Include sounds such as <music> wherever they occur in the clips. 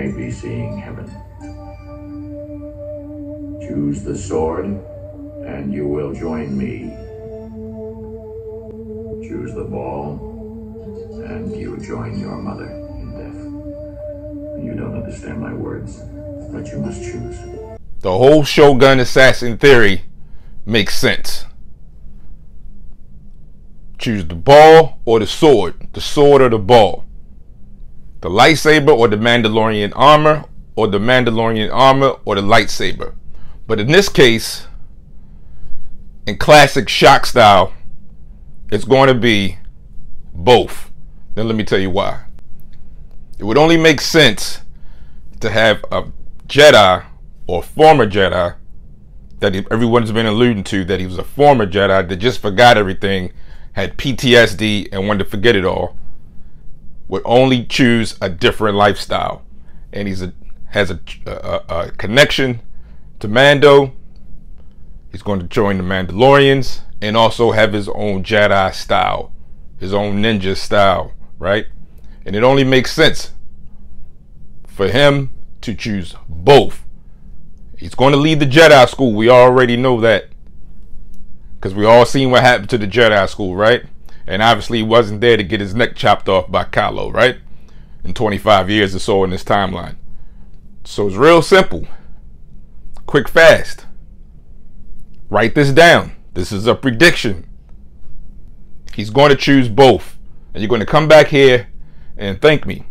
may be seeing heaven. Choose the sword, and you will join me. Choose the ball, and you join your mother in death. You don't understand my words, but you must choose. The whole Shogun assassin theory makes sense. Choose the ball or the sword, the sword or the ball. The lightsaber or the Mandalorian armor, or the Mandalorian armor or the lightsaber. But in this case, in classic shock style, it's going to be both. Then let me tell you why. It would only make sense to have a Jedi or former Jedi that everyone's been alluding to that he was a former Jedi that just forgot everything, had PTSD, and wanted to forget it all, would only choose a different lifestyle. And he's a has a, a, a connection to Mando. He's going to join the Mandalorians and also have his own Jedi style, his own ninja style, right? And it only makes sense for him to choose both. He's going to lead the Jedi school. We already know that. Because we all seen what happened to the Jedi school, right? And obviously he wasn't there to get his neck chopped off by Kylo, right? In 25 years or so in this timeline. So it's real simple. Quick fast. Write this down. This is a prediction. He's going to choose both. And you're going to come back here and thank me.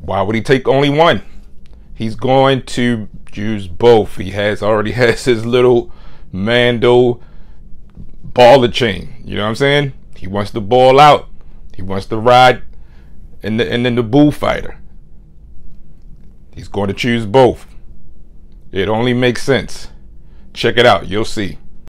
Why would he take only one? He's going to choose both. He has already <laughs> has his little Mando baller chain. You know what I'm saying? He wants to ball out. He wants to ride in the and then the bullfighter. He's going to choose both. It only makes sense. Check it out. You'll see.